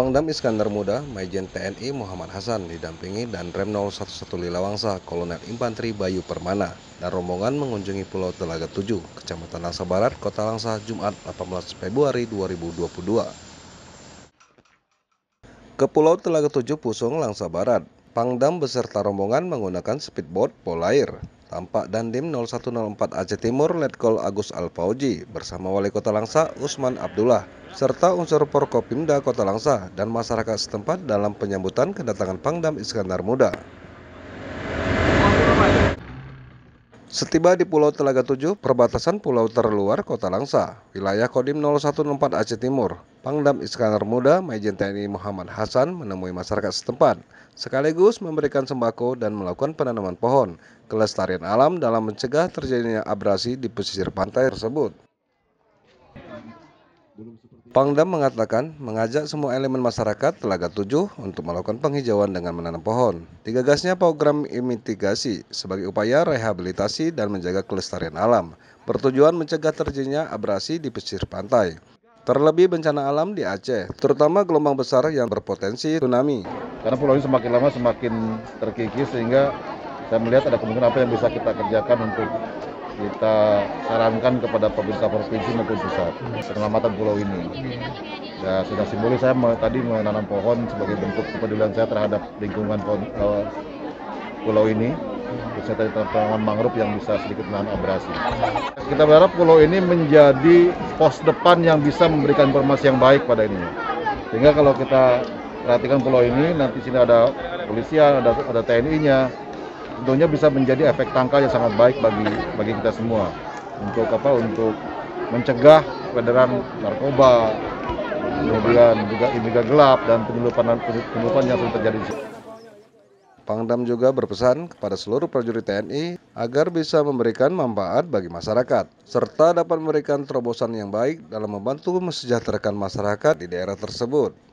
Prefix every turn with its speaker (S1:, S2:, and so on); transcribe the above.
S1: Pangdam Iskandar Muda, Majen TNI Muhammad Hasan didampingi dan Rem 011 Lilawangsa Kolonel Infanteri Bayu Permana dan rombongan mengunjungi Pulau Telaga 7, Kecamatan Langsa Barat, Kota Langsa, Jumat 18 Februari 2022. Ke Pulau Telaga 7 Pusung, Langsa Barat, Pangdam beserta rombongan menggunakan speedboat Polair. Tampak Dandim 0104 Aceh Timur Letkol Agus Alfauji bersama Wali Kota Langsa Usman Abdullah serta unsur Porkopimda Kota Langsa dan masyarakat setempat dalam penyambutan kedatangan Pangdam Iskandar Muda. Setiba di Pulau Telaga 7, perbatasan pulau terluar Kota Langsa, wilayah Kodim 0104 Aceh Timur, Pangdam Iskandar Muda, Majen TNI Muhammad Hasan menemui masyarakat setempat, sekaligus memberikan sembako dan melakukan penanaman pohon, kelestarian alam dalam mencegah terjadinya abrasi di pesisir pantai tersebut. Pangdam mengatakan mengajak semua elemen masyarakat Telaga 7 untuk melakukan penghijauan dengan menanam pohon. Digagasnya program mitigasi sebagai upaya rehabilitasi dan menjaga kelestarian alam, bertujuan mencegah terjadinya abrasi di pesisir pantai. Terlebih bencana alam di Aceh, terutama gelombang besar yang berpotensi tsunami.
S2: Karena pulau ini semakin lama semakin terkikis sehingga saya melihat ada kemungkinan apa yang bisa kita kerjakan untuk kita sarankan kepada pemerintah provinsi maupun pusat penyelamatan pulau ini. Ya, sudah simbolis saya tadi menanam pohon sebagai bentuk kepedulian saya terhadap lingkungan uh, pulau ini khususnya tadi tanaman mangrove yang bisa sedikit menahan abrasi. Kita berharap pulau ini menjadi pos depan yang bisa memberikan informasi yang baik pada ini. Sehingga kalau kita perhatikan pulau ini, nanti sini ada polisian, ada, ada TNI-nya, tentunya bisa menjadi efek tangkal yang sangat baik bagi bagi kita semua untuk apa untuk mencegah peredaran narkoba kemudian juga imigran gelap dan penyelundupan penyelundupan yang sering terjadi di sini.
S1: Pangdam juga berpesan kepada seluruh prajurit TNI agar bisa memberikan manfaat bagi masyarakat, serta dapat memberikan terobosan yang baik dalam membantu mesejahterakan masyarakat di daerah tersebut.